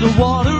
the water